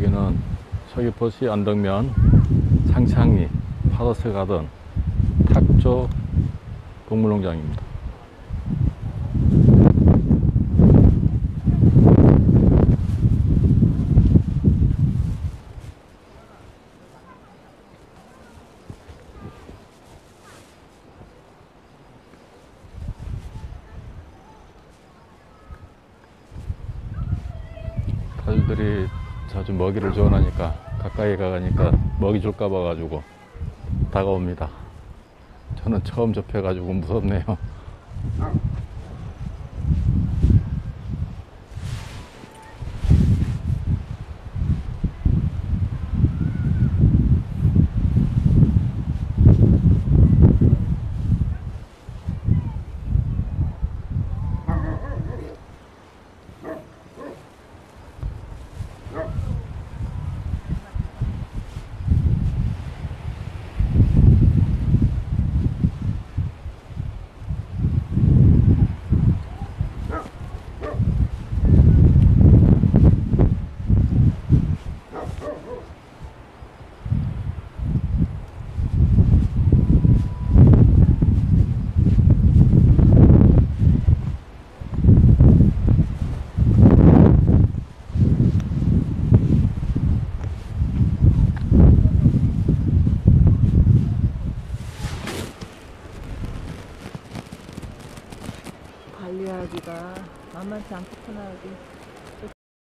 여기는 서귀포시 안덕면 창창리 파더스 가든 탁조 동물농장입니다. 가족들이 자주 먹이를 주원하니까 가까이 가가니까 먹이 줄까 봐 가지고 다가옵니다. 저는 처음 접해 가지고 무섭네요. 관리하기가. 만만치 않겠구나 여기